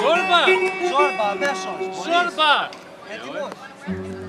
Zorba! Zorba, besos. Zorba! Zorba! É